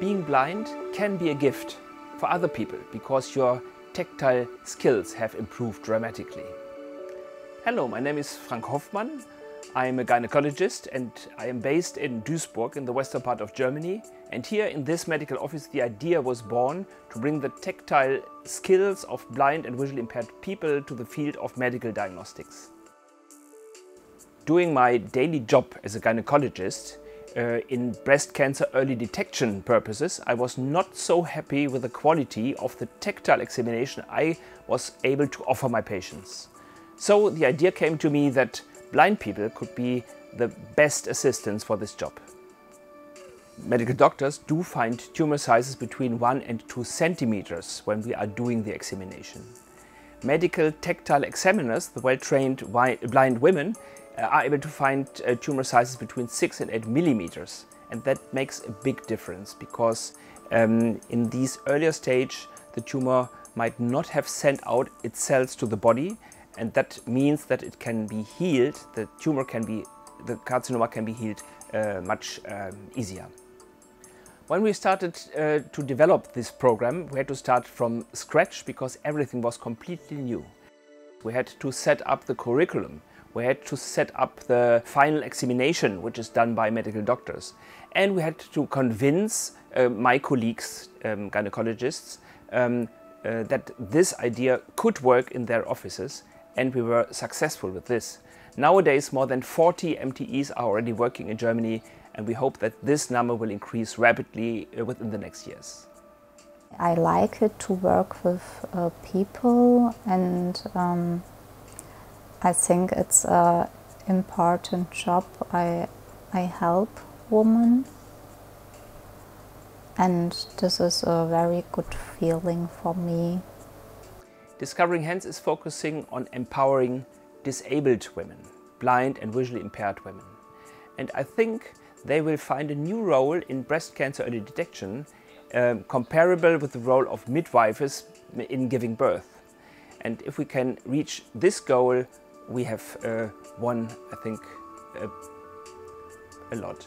being blind can be a gift for other people because your tactile skills have improved dramatically. Hello, my name is Frank Hoffmann. I'm a gynecologist and I am based in Duisburg in the western part of Germany. And here in this medical office, the idea was born to bring the tactile skills of blind and visually impaired people to the field of medical diagnostics. Doing my daily job as a gynecologist, uh, in breast cancer early detection purposes, I was not so happy with the quality of the tactile examination I was able to offer my patients. So the idea came to me that blind people could be the best assistants for this job. Medical doctors do find tumor sizes between 1 and 2 centimeters when we are doing the examination. Medical tactile examiners, the well-trained blind women, are able to find uh, tumor sizes between 6 and 8 millimeters. And that makes a big difference because um, in these earlier stage, the tumor might not have sent out its cells to the body. And that means that it can be healed, the tumor can be, the carcinoma can be healed uh, much um, easier. When we started uh, to develop this program, we had to start from scratch because everything was completely new. We had to set up the curriculum we had to set up the final examination, which is done by medical doctors. And we had to convince uh, my colleagues, um, gynecologists, um, uh, that this idea could work in their offices, and we were successful with this. Nowadays, more than 40 MTEs are already working in Germany, and we hope that this number will increase rapidly uh, within the next years. I like it to work with uh, people and um I think it's an important job. I, I help women and this is a very good feeling for me. Discovering Hands is focusing on empowering disabled women, blind and visually impaired women. And I think they will find a new role in breast cancer early detection um, comparable with the role of midwives in giving birth. And if we can reach this goal, we have uh, won, I think, a lot.